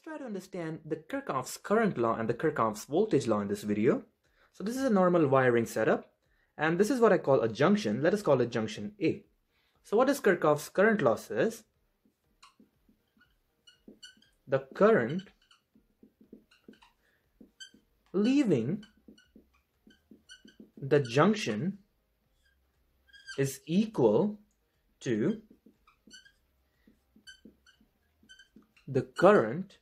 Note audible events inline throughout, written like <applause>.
Let's try to understand the Kirchhoff's current law and the Kirchhoff's voltage law in this video. So this is a normal wiring setup and this is what I call a junction. Let us call it junction A. So what does Kirchhoff's current law says? The current leaving the junction is equal to the current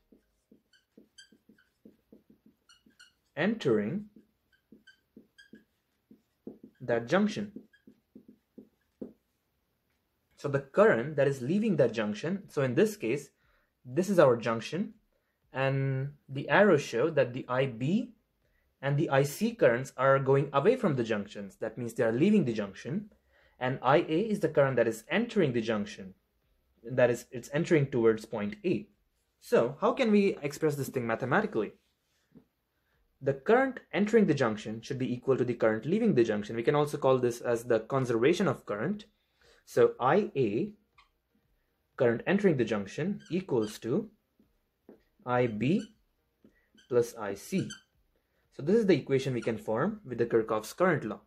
entering that junction. So the current that is leaving that junction, so in this case, this is our junction and the arrows show that the IB and the IC currents are going away from the junctions. That means they are leaving the junction and IA is the current that is entering the junction. That is, it's entering towards point A. So how can we express this thing mathematically? The current entering the junction should be equal to the current leaving the junction. We can also call this as the conservation of current. So IA, current entering the junction, equals to IB plus IC. So this is the equation we can form with the Kirchhoff's current law.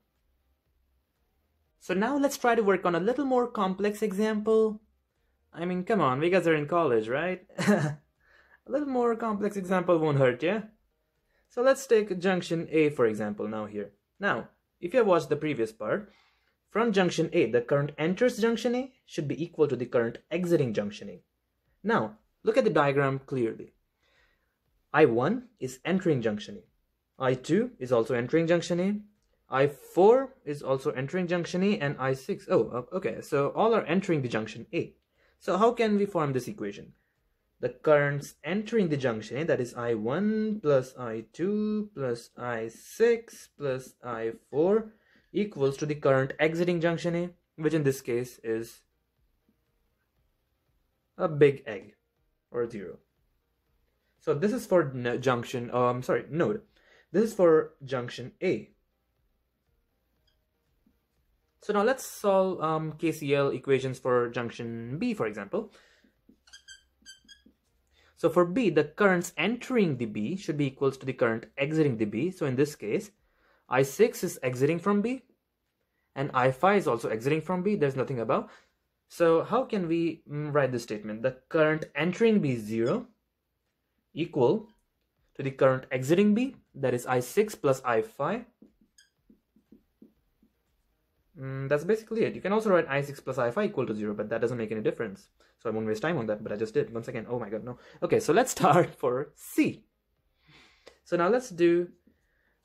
So now let's try to work on a little more complex example. I mean, come on, we guys are in college, right? <laughs> a little more complex example won't hurt, yeah? So let's take junction A for example now here. Now, if you have watched the previous part, from junction A, the current enters junction A should be equal to the current exiting junction A. Now, look at the diagram clearly. I1 is entering junction A. I2 is also entering junction A. I4 is also entering junction A and I6. Oh, okay. So all are entering the junction A. So how can we form this equation? The currents entering the junction, that is I1 plus I2 plus I6 plus I4 equals to the current exiting junction A, which in this case is a big egg or zero. So this is for junction, oh, I'm sorry, node. This is for junction A. So now let's solve um, KCL equations for junction B, for example. So for B, the currents entering the B should be equals to the current exiting the B. So in this case, I6 is exiting from B and I5 is also exiting from B. There's nothing above. So how can we mm, write this statement? The current entering B is 0 equal to the current exiting B, that is I6 plus I5 Mm, that's basically it. You can also write i6 plus i5 equal to 0, but that doesn't make any difference. So I won't waste time on that, but I just did. Once again, oh my god, no. Okay, so let's <laughs> start for C. So now let's do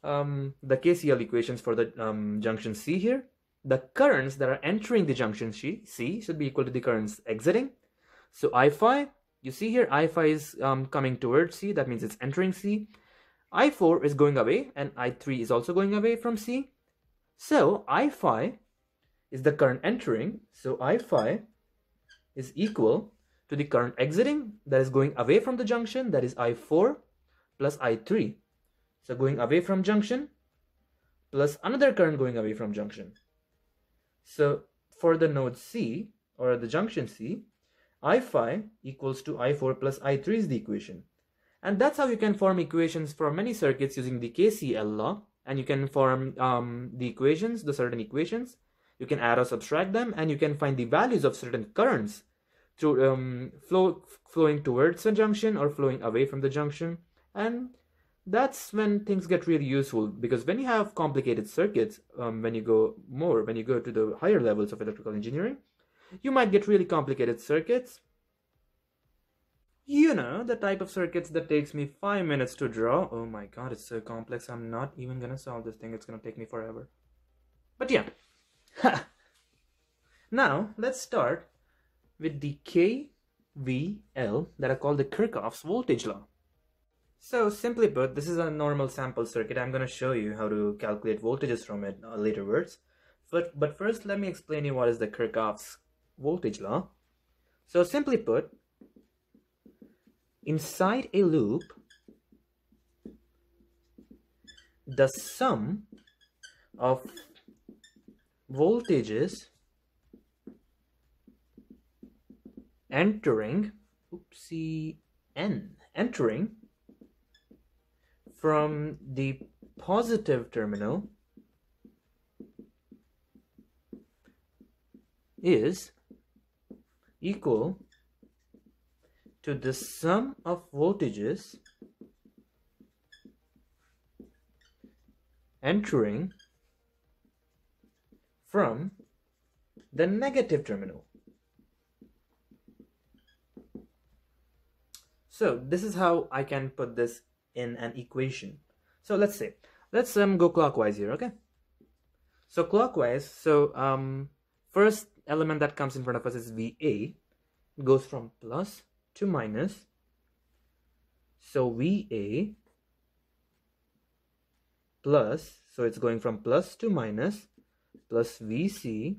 um, the KCL equations for the um, junction C here. The currents that are entering the junction C, should be equal to the currents exiting. So I5, you see here, I5 is um, coming towards C, that means it's entering C. I4 is going away, and I3 is also going away from C. So I phi is the current entering. So I phi is equal to the current exiting that is going away from the junction that is I4 plus I3. So going away from junction plus another current going away from junction. So for the node C or the junction C, I phi equals to I4 plus I3 is the equation. And that's how you can form equations for many circuits using the KCL law and you can form um, the equations, the certain equations. You can add or subtract them, and you can find the values of certain currents through um, flow flowing towards the junction or flowing away from the junction. And that's when things get really useful because when you have complicated circuits, um, when you go more, when you go to the higher levels of electrical engineering, you might get really complicated circuits you know, the type of circuits that takes me 5 minutes to draw. Oh my god, it's so complex. I'm not even gonna solve this thing. It's gonna take me forever. But yeah. <laughs> now, let's start with the KVL that I call the Kirchhoff's voltage law. So simply put, this is a normal sample circuit. I'm going to show you how to calculate voltages from it uh, later words. But, but first, let me explain you what is the Kirchhoff's voltage law. So simply put, Inside a loop, the sum of voltages entering oopsie n entering from the positive terminal is equal to the sum of voltages entering from the negative terminal. So this is how I can put this in an equation. So let's say, let's um, go clockwise here, okay? So clockwise, so um, first element that comes in front of us is VA. Goes from plus to minus. So VA plus, so it's going from plus to minus, plus VC,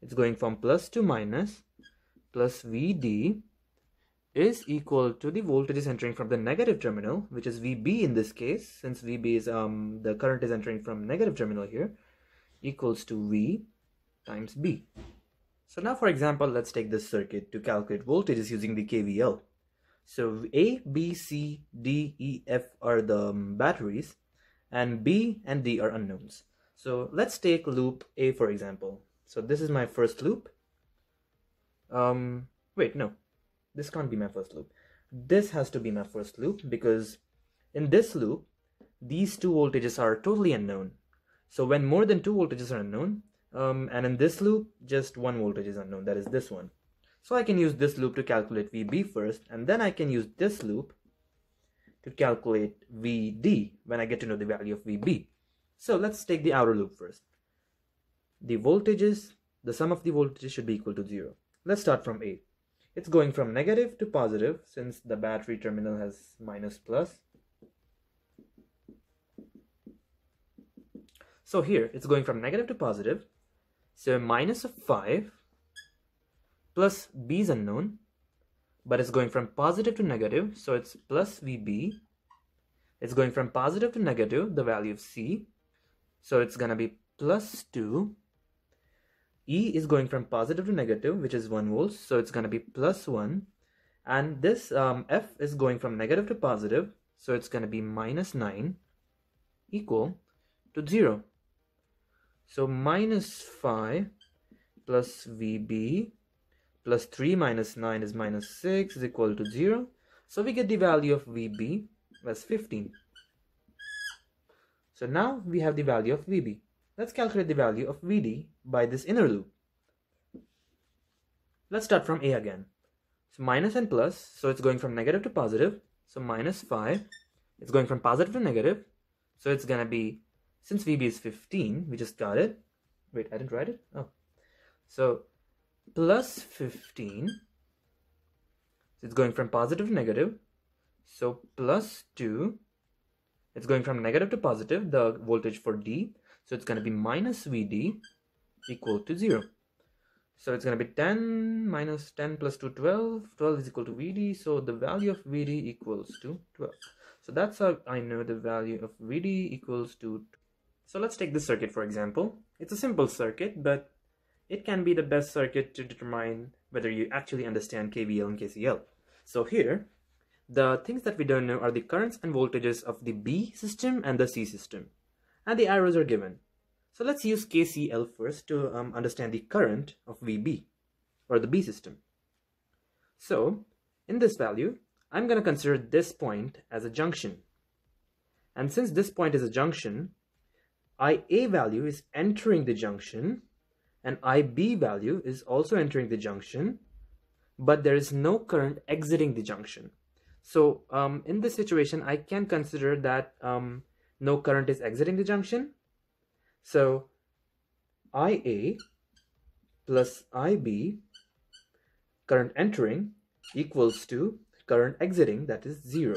it's going from plus to minus, plus VD is equal to the voltages entering from the negative terminal, which is VB in this case, since VB is, um, the current is entering from negative terminal here, equals to V times B. So now for example, let's take this circuit to calculate voltages using the KVL. So A, B, C, D, E, F are the um, batteries and B and D are unknowns. So let's take loop A for example. So this is my first loop. Um, wait, no, this can't be my first loop. This has to be my first loop because in this loop, these two voltages are totally unknown. So when more than two voltages are unknown, um, and in this loop, just one voltage is unknown, that is this one. So I can use this loop to calculate VB first, and then I can use this loop to calculate VD when I get to know the value of VB. So let's take the outer loop first. The voltages, the sum of the voltages should be equal to zero. Let's start from A. It's going from negative to positive since the battery terminal has minus plus. So here it's going from negative to positive. So minus of 5 plus b is unknown, but it's going from positive to negative. So it's plus VB. It's going from positive to negative, the value of C. So it's going to be plus 2 E is going from positive to negative, which is 1 volts. So it's going to be plus 1. And this um, F is going from negative to positive. So it's going to be minus 9 equal to 0. So minus 5 plus VB plus 3 minus 9 is minus 6 is equal to 0. So we get the value of VB as 15. So now we have the value of VB. Let's calculate the value of VD by this inner loop. Let's start from A again. So minus and plus, so it's going from negative to positive. So minus 5, it's going from positive to negative. So it's going to be, since VB is 15, we just got it. Wait, I didn't write it? Oh. So plus 15, so it's going from positive to negative. So plus 2, it's going from negative to positive, the voltage for D. So it's going to be minus VD equal to 0. So it's going to be 10 minus 10 plus 2, 12. 12 is equal to VD. So the value of VD equals to 12. So that's how I know the value of VD equals to. So let's take this circuit for example. It's a simple circuit, but it can be the best circuit to determine whether you actually understand KVL and KCL. So here, the things that we don't know are the currents and voltages of the B system and the C system and the arrows are given. So let's use KCL first to um, understand the current of VB or the B system. So in this value, I'm going to consider this point as a junction. And since this point is a junction, IA value is entering the junction and IB value is also entering the junction, but there is no current exiting the junction. So um, in this situation, I can consider that um, no current is exiting the junction. So IA plus IB current entering equals to current exiting that is 0.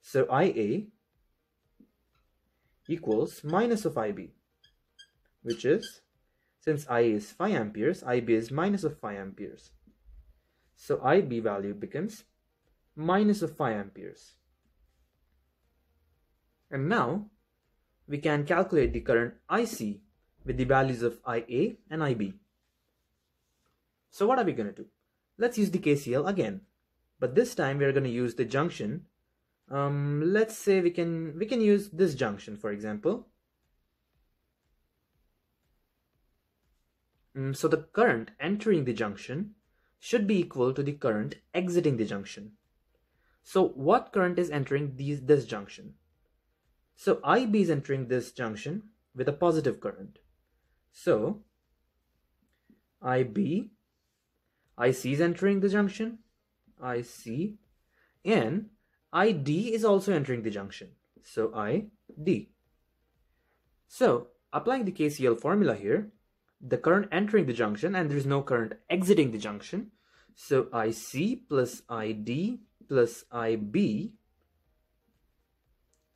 So IA equals minus of IB which is since IA is 5 amperes IB is minus of 5 amperes. So IB value becomes minus of 5 amperes. And now we can calculate the current IC with the values of IA and IB. So what are we going to do? Let's use the KCL again. but this time we're going to use the junction um, let's say we can we can use this junction for example. Mm, so the current entering the junction should be equal to the current exiting the junction. So what current is entering these, this junction? So IB is entering this junction with a positive current. So IB IC is entering the junction IC and ID is also entering the junction. So ID. So applying the KCL formula here, the current entering the junction and there is no current exiting the junction. So IC plus ID plus IB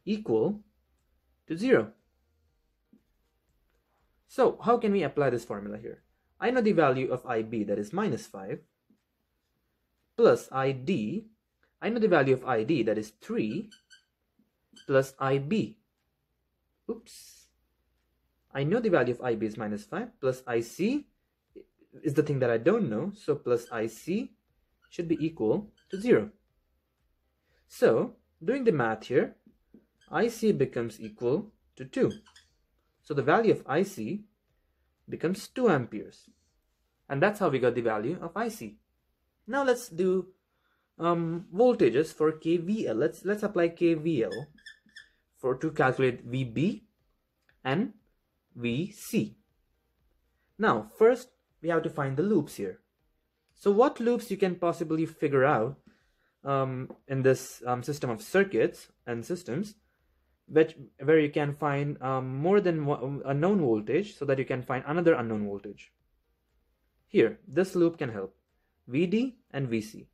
equal to 0. So how can we apply this formula here? I know the value of IB that is minus 5 plus ID I know the value of ID, that is 3 plus IB. Oops. I know the value of IB is minus 5 plus IC is the thing that I don't know. So plus IC should be equal to 0. So doing the math here, IC becomes equal to 2. So the value of IC becomes 2 amperes. And that's how we got the value of IC. Now let's do um, voltages for KVL. Let's let's apply KVL for to calculate VB and VC. Now, first we have to find the loops here. So what loops you can possibly figure out um, in this um, system of circuits and systems which, where you can find um, more than one unknown voltage so that you can find another unknown voltage. Here, this loop can help VD and VC.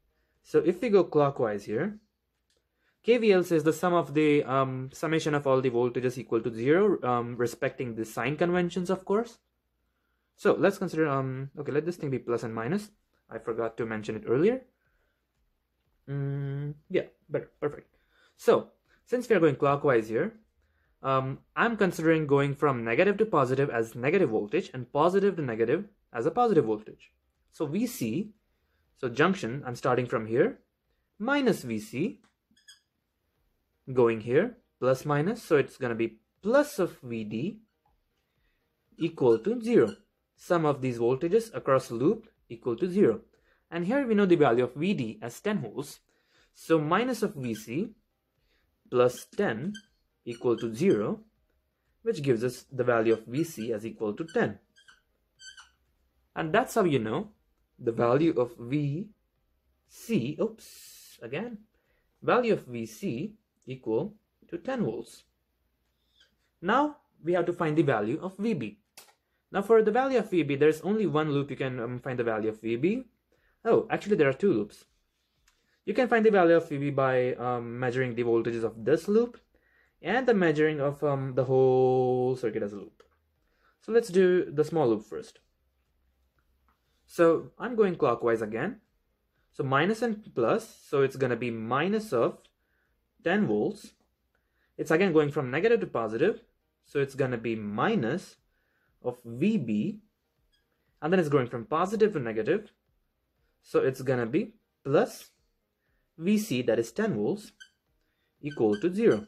So if we go clockwise here, KVL says the sum of the um, summation of all the voltages equal to zero, um, respecting the sign conventions, of course. So let's consider, um, okay, let this thing be plus and minus. I forgot to mention it earlier. Mm, yeah, better, perfect. So since we are going clockwise here, um, I'm considering going from negative to positive as negative voltage and positive to negative as a positive voltage. So VC so junction, I'm starting from here, minus VC, going here, plus minus, so it's going to be plus of VD equal to 0. Sum of these voltages across loop equal to 0. And here we know the value of VD as 10 volts. So minus of VC plus 10 equal to 0, which gives us the value of VC as equal to 10. And that's how you know the value of VC, oops, again, value of VC equal to 10 volts. Now we have to find the value of VB. Now for the value of VB, there's only one loop you can um, find the value of VB. Oh, actually there are two loops. You can find the value of VB by um, measuring the voltages of this loop and the measuring of um, the whole circuit as a loop. So let's do the small loop first. So I'm going clockwise again. So minus and plus, so it's going to be minus of 10 volts. It's again going from negative to positive, so it's going to be minus of VB. And then it's going from positive to negative, so it's going to be plus VC, that is 10 volts, equal to 0.